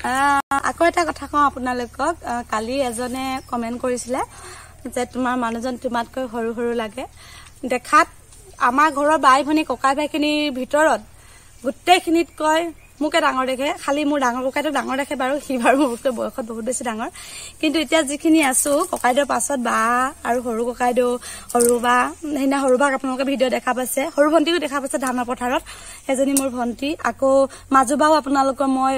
আকৌ এটা কথা কওঁ আপোনালোকক কালি এজনে কমেণ্ট কৰিছিলে যে তোমাৰ মানুহজন তোমাতকৈ সৰু সৰু লাগে। দেখাত আমাৰ ঘৰৰ বাই ভনী ককাই ভাইখিনিৰ ভিতৰত গোটেইখিনিতকৈ মোকে ডাঙৰ দেখে খালি মোৰ ডাঙৰ ককাইদেউ ডাঙৰ দেখে বাৰু সি বাৰু মোতকৈ বয়সত বহুত বেছি ডাঙৰ। কিন্তু এতিয়া যিখিনি আছো ককাইদেউৰ পাছত বা আৰু সৰু ককাইদেউ সৰু বা সেইদিনা সৰু বাক আপোনালোকে ভিডিঅ' দেখা পাইছে। সৰু ভণ্টিকো দেখা পাইছে ধানৰ পথাৰত সেইজনী মোৰ ভণ্টি। আকৌ মাজু বাও আপোনালোকৰ মই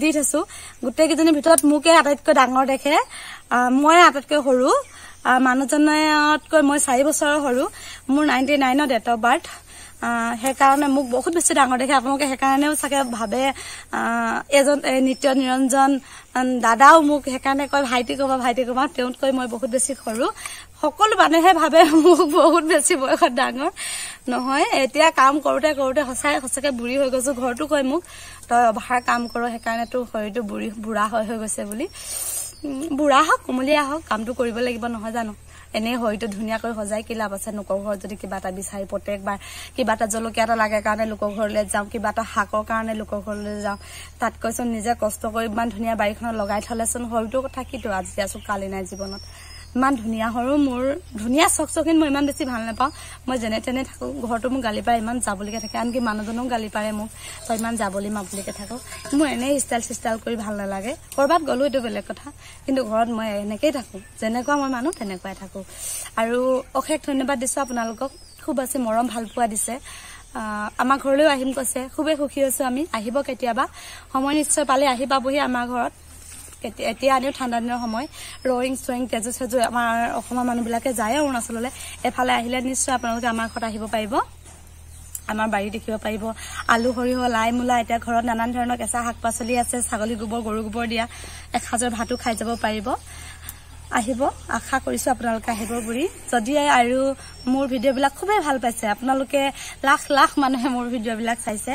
দি থৈছো। গোটেইকেইজনীৰ ভিতৰত মোকে আটাইতকৈ ডাঙৰ দেখে। মই আটাইতকৈ সৰু। মানুহজনতকৈ মই চাৰি বছৰৰ সৰু। মোৰ নাইনটি নাইনৰ ডেট অফ বাৰ্থ সেইকাৰণে মোক বহুত বেছি ডাঙৰ দেখে। আপোনালোকে সেইকাৰণেও চাগে ভাবে এজন নিত্য নিৰঞ্জন দাদাও মোক সেইকাৰণে কয় ভাইটি কবা ভাইটি কবা তেওঁতকৈ মই বহুত বেছি সৰু। সকলো মানুহে ভাবে মোক বহুত বেছি বয়সত ডাঙৰ। নহয় এতিয়া কাম কৰোতে কৰোতে সঁচাই সঁচাকে বুঢ়ী হৈ গৈছো ঘৰতো কয় মোক তই অভাৰ কাম কৰ সেইকাৰণে তোৰ শৰীৰটো বুঢ়ী বুঢ়া হৈ হৈ গৈছে বুলি। বুঢ়া হওক কুমলীয়া হওক কামটো কৰিব লাগিব নহয় জানো? এনেই শৰীৰটো ধুনীয়াকৈ সজাই কি লাভ আছে? লোকৰ ঘৰত যদি কিবা এটা বিচাৰি প্ৰত্যেকবাৰ কিবা এটা জলকীয়া এটা লাগে কাৰণে লোকৰ ঘৰলৈ যাওঁ কিবা এটা শাকৰ কাৰণে লোকৰ ঘৰলৈ যাওঁ তাতকৈচোন নিজে কষ্ট কৰি ইমান ধুনীয়া বাৰীখনত লগাই থলেচোন কথা কিটো আজি আছো কালি নাই জীৱনত। ইমান ধুনীয়া সৰু মোৰ ধুনীয়া চক চকিন মই ইমান বেছি ভাল নাপাওঁ। মই যেনে তেনে থাকো ঘৰতো মোক গালি পাৰে ইমান যাবলৈকে থাকে আনকি মানুহজনেও গালি পাৰে মোক। তই ইমান যাবলৈ মাবলৈকে থাকো মোৰ এনেই ষ্টাইল চিষ্টাইল কৰি ভাল নালাগে। ক'ৰবাত গ'লো এইটো বেলেগ কথা। কিন্তু ঘৰত মই এনেকেই থাকো। যেনেকুৱা মই মানুহ তেনেকুৱাই থাকো। আৰু অশেষ ধন্যবাদ দিছো আপোনালোকক। খুব বেছি মৰম ভাল পোৱা দিছে। আমাৰ ঘৰলৈও আহিম কৈছে। খুবেই সুখী হৈছো আমি। আহিব কেতিয়াবা। সময় নিশ্চয় পালে আহি পাবহি আমাৰ ঘৰত। এতিয়া- আনিও ঠাণ্ডা দিনৰ সময় ৰয়িং চয়িং তেজু চেজু আমাৰ অসমৰ মানুহবিলাকে যায় অৰুণাচললৈ। এফালে আহিলে নিশ্চয় আপোনালোকে আমাৰ ঘৰত আহিব পাৰিব। আমাৰ বাৰী দেখিব পাৰিব। আলু সৰিয়হ লাই মূলা এতিয়া ঘৰত নানান ধৰণৰ কেঁচা শাক পাচলি আছে ছাগলী গোবৰ গৰু গোবৰ দিয়া এসাঁজৰ ভাতো খাই যাব পাৰিব। আহিব। আশা কৰিছো আপোনালোকে আহিব বুলি। যদি আৰু মোৰ ভিডিঅ'বিলাক খুবেই ভাল পাইছে। আপোনালোকে লাখ লাখ মানুহে মোৰ ভিডিঅ'বিলাক চাইছে।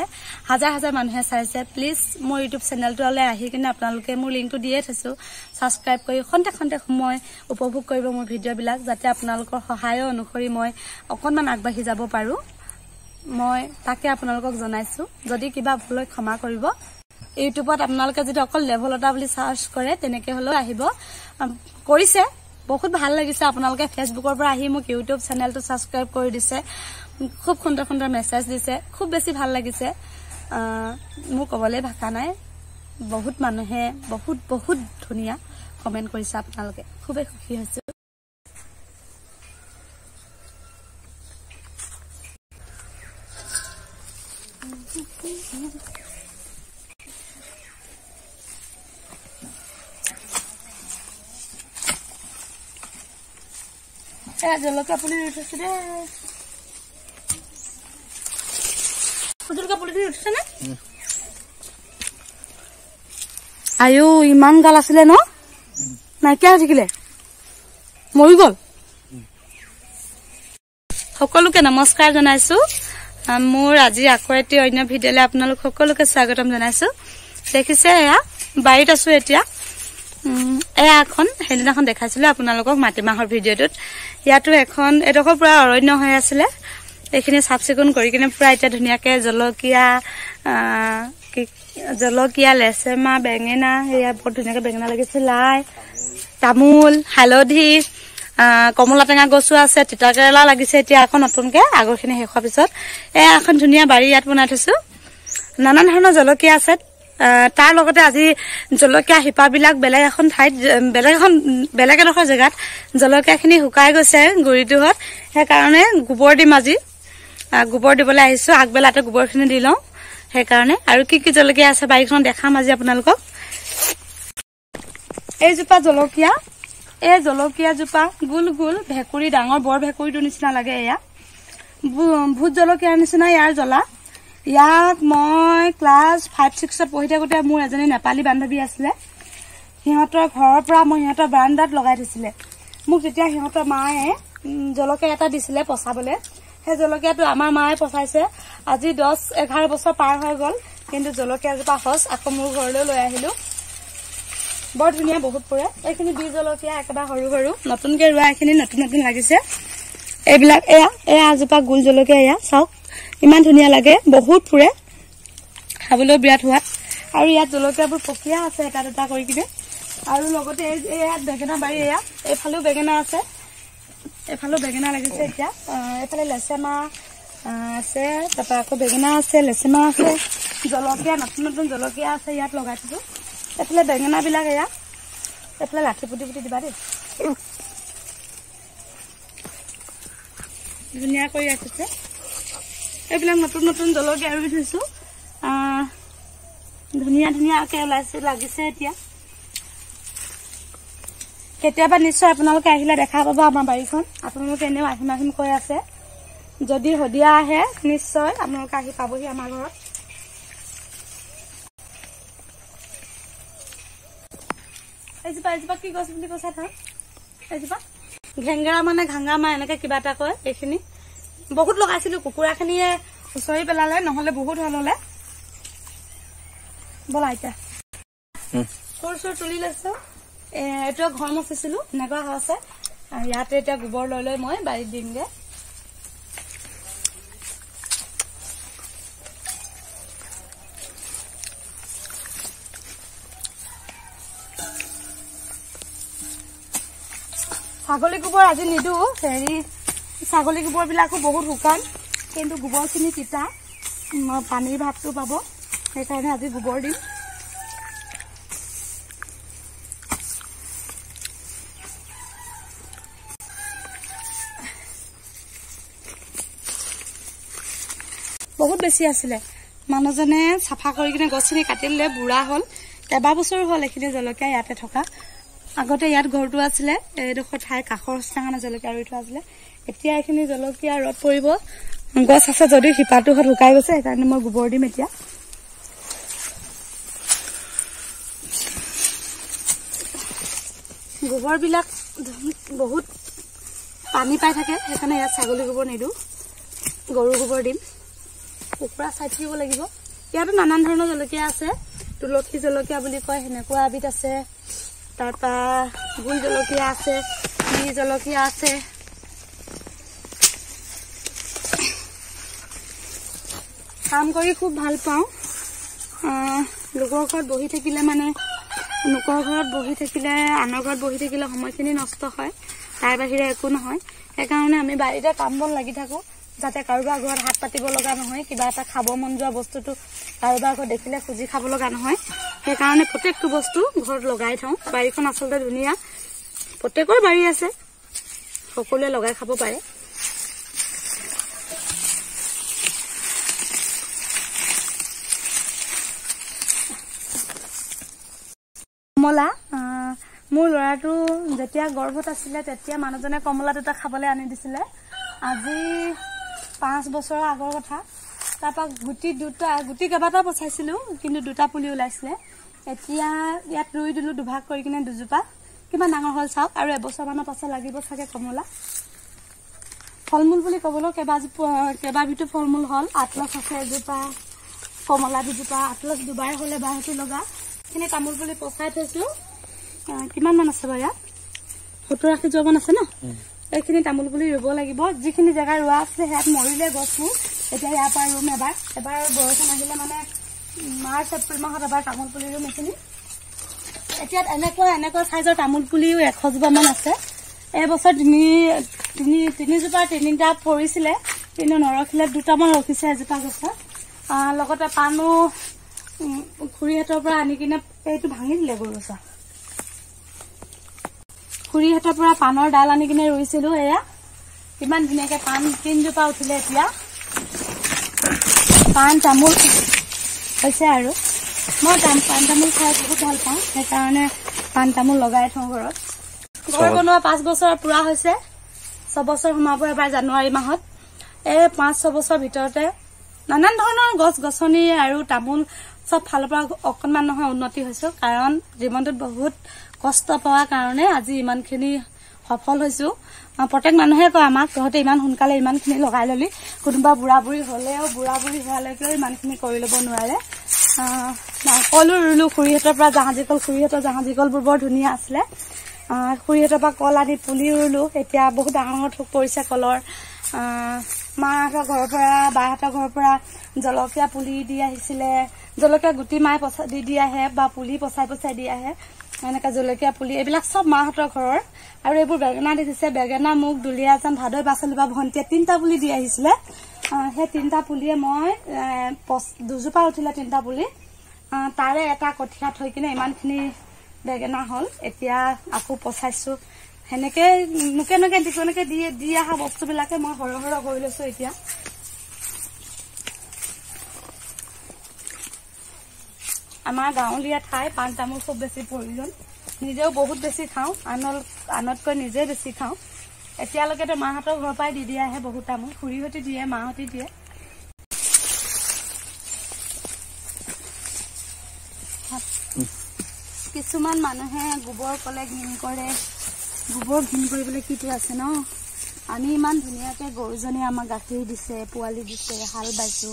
হাজাৰ হাজাৰ মানুহে চাইছে। প্লিজ মোৰ ইউটিউব চেনেলটোলৈ আহি কিনে আপোনালোকে মোৰ লিংকটো দিয়ে থৈছো। ছাবস্ক্ৰাইব কৰি খন্তেক খন্তেক সময় উপভোগ কৰিব মোৰ ভিডিঅ'বিলাক যাতে আপোনালোকৰ সহায় অনুসৰি মই অকণমান আগবাঢ়ি যাব পাৰোঁ। মই তাকে আপোনালোকক জনাইছো। যদি কিবা ভুল ক্ষমা কৰিব। ইউটিউবত আপোনালোকে যদি অকল লেভেলতা বুলি চাৰ্চ কৰে তেনেকে হলেও আহিব। কৰিছে। বহুত ভাল লাগিছে আপোনালোকে ফেচবুকৰ পৰা আহি মোক ইউটিউব চেনেলটো ছাবস্ক্ৰাইব কৰি দিছে। খুব সুন্দৰ সুন্দৰ মেছেজ দিছে। খুব বেছি ভাল লাগিছে। মোৰ ক'বলৈ ভাষা নাই। বহুত মানুহে বহুত বহুত ধুনীয়া কমেণ্ট কৰিছে আপোনালোকে। খুবেই সুখী হৈছো। এ জলকীয়া পুলি ৰুই থৈছো দেই জলকীয়া পুলি ৰুই উঠিছে নে আয়ো ইমান গাল আছিলে ন নাইকিয়া হৈ থাকিলে মৰি গল সকলোকে নমস্কাৰ জনাইছো মোৰ আজি আকৌ এটি অন্য ভিডিঅ'লৈ আপোনালোক সকলোকে স্বাগতম জনাইছো দেখিছে এয়া বাৰীত আছো এতিয়া এয়া এখন সেইদিনাখন দেখাইছিলো আপোনালোকক মাটিমাহৰ ভিডিঅ'টোত। ইয়াতো এখন এডোখৰ পুৰা অৰণ্য হৈ আছিলে। এইখিনি চাফ চিকুণ কৰি কিনে পুৰা এতিয়া ধুনীয়াকে জলকীয়া জলকীয়া লেচেমা বেঙেনা সেয়া বৰ ধুনীয়াকে বেঙেনা লাগিছে লাই তামোল হালধি কমলা টেঙা গছো আছে তিতা কেৰেলা লাগিছে এতিয়া আকৌ নতুনকে আগৰখিনি শেষ হোৱাৰ পিছত। এয়া এখন ধুনীয়া বাৰী ইয়াত বনাই থৈছো। নানান ধৰণৰ জলকীয়া আছে তাৰ লগতে আজি জলকীয়া শিপাবিলাক বেলেগ এখন ঠাইত বেলেগ এখন বেলেগ এডোখৰ জেগাত জলকীয়াখিনি শুকাই গৈছে গুৰিটোহঁত সেইকাৰণে গোবৰ দিম আজি। গোবৰ দিবলৈ আহিছো আগবেলাতে গোবৰখিনি দি লওঁ। সেইকাৰণে। আৰু কি কি জলকীয়া আছে বাৰীখনত দেখাম আজি আপোনালোকক। এইজোপা জলকীয়া এই জলকীয়াজোপা গোল গোল ভেকুৰী ডাঙৰ বৰ ভেকুৰীটোৰ নিচিনা লাগে এয়া। ভোট জলকীয়াৰ নিচিনা ইয়াৰ জ্বলা। ইয়াক মই ক্লাছ ফাইভ ছিক্সত পঢ়ি থাকোতে মোৰ এজনী নেপালী বান্ধৱী আছিলে। সিহঁতৰ ঘৰৰ পৰা মই সিহঁতৰ বাৰাণ্ডাত লগাই থৈছিলে। মোক তেতিয়া সিহঁতৰ মায়ে জলকীয়া এটা দিছিলে পচাবলে। সেই জলকীয়াটো আমাৰ মায়ে পচাইছে। আজি দহ এঘাৰ বছৰ পাৰ হৈ গল কিন্তু জলকীয়াজোপা সচ আকৌ মোৰ ঘৰলৈ লৈ আহিলো। বৰ ধুনীয়া বহুত পৰে। এইখিনি বীজ জলকীয়া একেবাৰে সৰু সৰু নতুনকে ৰোৱা এইখিনি নতুন নতুন লাগিছে। এইবিলাক এয়া এয়া এজোপা গোল জলকীয়া এয়া চাওক। ইমান ধুনীয়া লাগে বহুত ফুৰে। খাবলৈও বিৰাট সোৱাদ। আৰু ইয়াত জলকীয়াবোৰ প্ৰক্ৰিয়া আছে এটা দুটা কৰি কিনে। আৰু লগতে এই ইয়াত বেঙেনা বাৰী এয়া। এইফালেও বেঙেনা আছে। এইফালেও বেঙেনা লাগিছে এতিয়া। এইফালে লেচেমা আছে। তাৰপৰা আকৌ বেঙেনা আছে লেচেমা আছে। জলকীয়া নতুন নতুন জলকীয়া আছে ইয়াত লগাই থৈছো এইফালে বেঙেনাবিলাক এয়া। এইফালে লাঠি পুতি পুতি দিবা দেই। ধুনীয়া কৰি ৰাখিছে। এইবিলাক নতুন নতুন জলকীয়া ৰুই থৈছো ধুনীয়া ধুনীয়াকে ওলাইছে লাগিছে এতিয়া। কেতিয়াবা নিশ্চয় আপোনালোকে আহিলে দেখা পাব আমাৰ বাৰীখন। আপোনালোকে এনেও আহিম আহিম কৈ আছে। যদি শদিয়া আহে নিশ্চয় আপোনালোকে আহি পাবহি আমাৰ ঘৰত। এইজোপা এইজোপা কি গছ বুলি কৈছা তই এইজোপা? ঘেংগেৰা মানে ঘাংগামা এনেকে কিবা এটা কয় এইখিনি। বহুত লগাইছিলো কুকুৰাখিনিয়ে খুচৰি পেলালে নহলে বহুত হল হলে। বলা এতিয়া। কোৰ চোৰ তুলি লৈছো। এইটো ঘৰ মচিছিলো এনেকুৱা হৈ আছে ইয়াতে এতিয়া গোবৰ লৈ লৈ মই বাৰীত দিমগে। ছাগলী গোবৰ আজি নিদো হেৰি ছাগলী গোবৰ বিলাকো বহুত শুকান কিন্তু গোবৰখিনি তিতা। পানীৰ ভাৱটো পাব সেইকাৰণে আজি গোবৰ দিম। বহুত বেছি আছিলে। মানুহজনে চাফা কৰি কিনে গছখিনি কাটি দিলে বুঢ়া হ'ল। কেইবাবছৰো হ'ল এইখিনি জলকীয়া ইয়াতে থকা। আগতে ইয়াত ঘৰটো আছিলে এইডোখৰ ঠাই কাষৰ কাৰণে জলকীয়া ৰুই থোৱা আছিলে। এতিয়া এইখিনি জলকীয়া ৰদ পৰিব গছ আছে যদিও শিপাটো শুকাই গৈছে সেইকাৰণে মই গোবৰ দিম এতিয়া। গোবৰবিলাক বহুত পানী পাই থাকে সেইকাৰণে ইয়াত ছাগলী গোবৰ নিদিওঁ। গৰু গোবৰ দিম। কুকুৰা চাই থাকিব লাগিব। ইয়াতো নানান ধৰণৰ জলকীয়া আছে তুলসী জলকীয়া বুলি কয় সেনেকুৱা এবিধ আছে। তাৰপৰা গুল জলকীয়া আছে মিৰি জলকীয়া আছে। কাম কৰি খুব ভাল পাওঁ। লোকৰ ঘৰত বহি থাকিলে মানে লোকৰ ঘৰত বহি থাকিলে আনৰ ঘৰত বহি থাকিলে সময়খিনি নষ্ট হয় তাৰ বাহিৰে একো নহয়। সেইকাৰণে আমি বাৰীতে কাম বন লাগি থাকো যাতে কাৰোবাৰ ঘৰত হাত পাতিব লগা নহয় কিবা এটা খাব মন যোৱা বস্তুটো কাৰোবাৰ ঘৰত দেখিলে খুজি খাব লগা নহয়। সেইকাৰণে প্ৰত্যেকটো বস্তু ঘৰত লগাই থওঁ। বাৰীখন আচলতে ধুনীয়া। প্ৰত্যেকৰ বাৰী আছে। সকলোৱে লগাই খাব পাৰে। কমলা মোৰ ল'ৰাটো যেতিয়া গৰ্ভত আছিলে তেতিয়া মানুহজনে কমলা দুটা খাবলৈ আনি দিছিলে। আজি পাঁচ বছৰৰ আগৰ কথা। তাৰপৰা গুটি দুটা গুটি কেইবাটাও পচাইছিলো কিন্তু দুটা পুলি ওলাইছিলে। এতিয়া ইয়াত ৰুই দিলো দুভাগ কৰি কিনে দুজোপা। কিমান ডাঙৰ হ'ল চাওক আৰু এবছৰমানৰ পাছত লাগিব চাগে কমলা। ফল মূল বুলি ক'বলৈ কেইবাজোপা কেইবাবিধো ফল মূল হ'ল। আটলছ আছে এজোপা কমলা দুজোপা আটলছ দুবাৰ হ'লে বাঁহটো লগা। এইখিনি তামোল পুলি পচাই থৈছো। আহ, কিমান মান আছে বাৰু ইয়াত? সত্তৰ আশী যোৱামান আছে ন? এইখিনি তামোল পুলি ৰুব লাগিব। যিখিনি জেগা ৰোৱা আছিলে সেয়াত মৰিলে গছবোৰ। এতিয়া ইয়াৰ পৰা ৰুম এবাৰ এবাৰ বৰষুণ আহিলে মানে মাৰ্চ এপ্ৰিল মাহত এবাৰ তামোল পুলি ৰুম এইখিনি। এতিয়া এনেকুৱা এনেকুৱা চাইজৰ তামোল পুলিও এশজোপামান আছে। এইবছৰ তিনি তিনি তিনিজোপা তিনিটা পৰিছিলে কিন্তু নৰখিলে দুটামান ৰখিছে এজোপা গছত লগতে পাণো খুৰীহঁতৰ পৰা আনি কিনে এইটো ভাঙি দিলে গৰু গছা খুৰীহঁতৰ পৰা পাণৰ ডাল আনি কিনে ৰুইছিলো এয়া। কিমান ধুনীয়াকে পাণ তিনজোপা উঠিলে এতিয়া। পাণ তামোল হৈছে আৰু। মই পাণ তামোল খাই বহুত ভাল পাওঁ সেইকাৰণে পাণ তামোল লগাই থওঁ ঘৰত। ঘৰ বনোৱা পাঁচ বছৰ পুৰা হৈছে। ছবছৰ সোমাব এবাৰ জানুৱাৰী মাহত। এই পাঁচ ছবছৰ ভিতৰতে নানান ধৰণৰ গছ গছনি আৰু তামোল চব ফালৰ পৰা অকণমান নহয় উন্নতি হৈছো। কাৰণ জীৱনটোত বহুত কষ্ট পোৱাৰ কাৰণে আজি ইমানখিনি সফল হৈছো। প্ৰত্যেক মানুহে কয় আমাক তহঁতে ইমান সোনকালে ইমানখিনি লগাই ললি। কোনোবা বুঢ়া বুঢ়ী হলেও বুঢ়া বুঢ়ী হোৱালৈকেও ইমানখিনি কৰি ল'ব নোৱাৰে। কলো ৰুলো খুৰীহঁতৰ পৰা জাহাজী কল খুৰীহঁতৰ জাহাজী কলবোৰ বৰ ধুনীয়া আছিলে। খুৰীহঁতৰ পৰা কল আনি পুলি ৰুলো। এতিয়া বহুত ডাঙৰ ডাঙৰ থোক পৰিছে কলৰ। মাহঁতৰ ঘৰৰ পৰা বাহঁতৰ ঘৰৰ পৰা জলকীয়া পুলি দি আহিছিলে। জলকীয়া গুটি মায়ে পচা দি দি আহে বা পুলি পচাই পচাই দি আহে। এনেকে জলকীয়া পুলি এইবিলাক চব মাহঁতৰ ঘৰৰ। আৰু এইবোৰ বেঙেনা দেখিছে বেঙেনা মোক দুলীয়াজান ভাদৈ পাচলি বা ভণ্টিয়ে তিনিটা পুলি দি আহিছিলে। আহ, সেই তিনিটা পুলিয়ে মই দুজোপা উঠিলে তিনিটা পুলি। তাৰে এটা কঠীয়া থৈ কিনে ইমানখিনি বেঙেনা হ'ল। এতিয়া আকৌ পচাইছো। সেনেকে মোকে এনেকে এনেকে দি দি অহা বস্তুবিলাকে মই সৰহ সৰহ কৰি লৈছো এতিয়া। আমাৰ গাঁৱলীয়া ঠাই পাণ তামোল খুব বেছি প্ৰয়োজন। নিজেও বহুত বেছি খাওঁ আনৰ আনতকৈ নিজে বেছি খাওঁ। এতিয়ালৈকেতো মাহঁতৰ ঘৰৰ পৰাই দি দিয়া আহে বহুত তামোল খুৰীহঁতি দিয়ে মাহঁতি দিয়ে। কিছুমান মানুহে গোবৰ কলে ঘিণ কৰে। গোবৰ ঘিণ কৰিবলৈ কিটো আছে ন? আমি ইমান ধুনীয়াকে গৰুজনী আমাক গাখীৰ দিছে পোৱালি দিছে হাল বাইছো।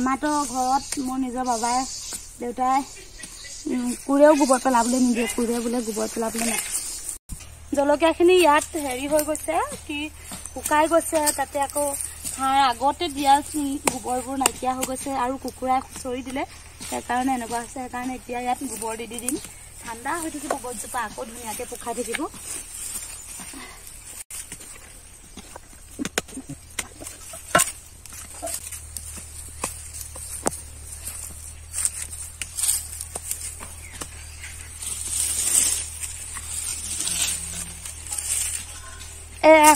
আমাৰতো ঘৰত মোৰ নিজৰ বাবাই দেউতাই কোৰেও গোবৰ পেলাবলৈ নিদিয়ে কোৰে বোলে গোবৰ পেলাবলৈ নাই। জলকীয়াখিনি ইয়াত হেৰি হৈ গৈছে কি শুকাই গৈছে তাতে আকৌ সাৰ আগতে দিয়া গোবৰবোৰ নাইকিয়া হৈ গৈছে আৰু কুকুৰাই খুচৰি দিলে। সেইকাৰণে এনেকুৱা হৈছে সেইকাৰণে এতিয়া ইয়াত গোবৰ দি দি দিম। ঠাণ্ডা হৈ থাকিব গছজোপা আকৌ ধুনীয়াকে পোখাই থাকিব।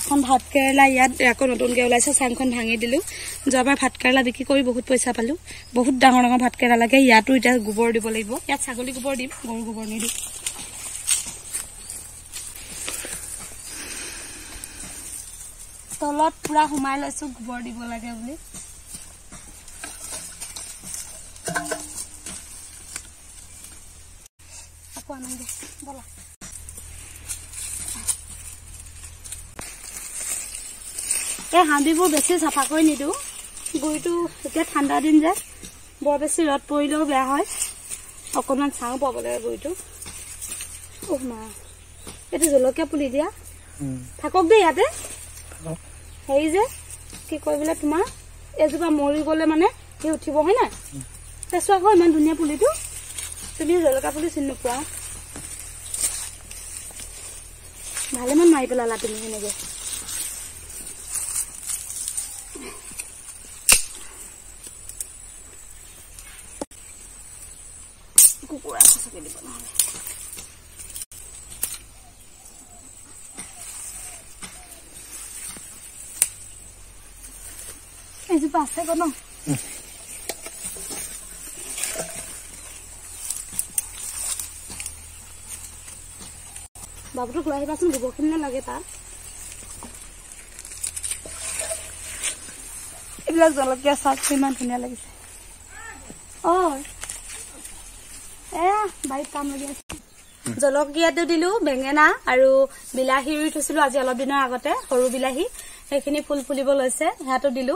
ভাত কেৰেলা ইয়াত আকৌ নতুনকে ওলাইছে চাংখন ভাঙি দিলো। যোৱাবাৰ ভাত কেৰেলা বিক্ৰী কৰি বহুত পইচা পালো। বহুত ডাঙৰ ডাঙৰ ভাত কেৰেলা লাগে ইয়াতো এতিয়া গোবৰ দিব লাগিব। ইয়াত ছাগলী গোবৰ দিম গৰু গোবৰ নিদিম। তলত পুৰা সোমাই লৈছো গোবৰ দিব লাগে বুলি। আকৌ আনিম দে বলা। এই হাবিবোৰ বেছি চাফা কৰি নিদিওঁ। গুৰিটো এতিয়া ঠাণ্ডা দিন যে বৰ বেছি ৰ'দ পৰিলেও বেয়া হয়। অকণমান ছাঁ পাব লাগে গুৰিটো। অহ মা এইটো জলকীয়া পুলি দিয়া। থাকক দেই ইয়াতে। হেৰি যে কি কয় বোলে তোমাৰ এজোপা মৰি গ'লে মানে সি উঠিব হয় নাই? চোৱা আকৌ ইমান ধুনীয়া পুলিটো। তুমি জলকীয়া পুলি চিনি নোপোৱা? ভালেমান মাৰি পেলালা তুমি সেনেকে কুকুৰা সঁচাকে দিব নহ'লে এজোপা আছে ক ন বাবুটোক লৈ আহিবাচোন গোবৰখিনি লাগে তাত এইবিলাক জলকীয়া চাওকচোন ইমান ধুনীয়া লাগিছে অ এয়া বাৰীত কাম লাগি আছে জলকীয়াটো দিলো বেঙেনা আৰু বিলাহী ৰুই থৈছিলো আজি অলপ দিনৰ আগতে সৰু বিলাহী। সেইখিনি ফুল ফুলিব লৈছে সেয়াটো দিলো।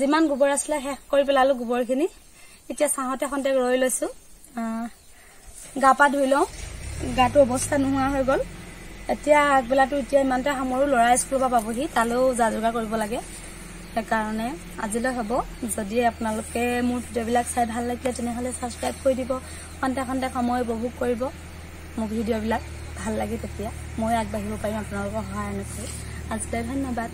যিমান গোবৰ আছিলে শেষ কৰি পেলালো গোবৰখিনি। এতিয়া চাহতে খন্তেক ৰৈ লৈছো। গা পা ধুই লওঁ। গাটো অৱস্থা নোহোৱা হৈ গল। এতিয়া আগবেলাটো এতিয়া ইমানতে সামৰো ল'ৰা স্কুলৰ পৰা পাবহি তালৈও যা যোগাৰ কৰিব লাগে। সেইকাৰণে আজিলৈ হ'ব। যদি আপোনালোকে মোৰ ভিডিঅ'বিলাক চাই ভাল লাগিলে তেনেহ'লে ছাবস্ক্ৰাইব কৰি দিব। খন্তে খন্তে সময় উপভোগ কৰিব। মোৰ ভিডিঅ'বিলাক ভাল লাগে তেতিয়া। মই আগবাঢ়িব পাৰিম আপোনালোকৰ সহায় অনুসৰি। আজিলৈ ধন্যবাদ।